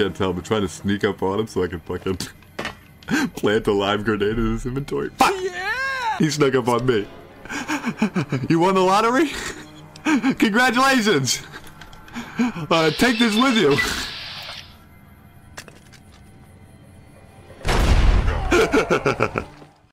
can't tell, but trying to sneak up on him so I can fucking plant a live grenade in his inventory. Fuck! Yeah! He snuck up on me. You won the lottery? Congratulations! Uh, take this with you.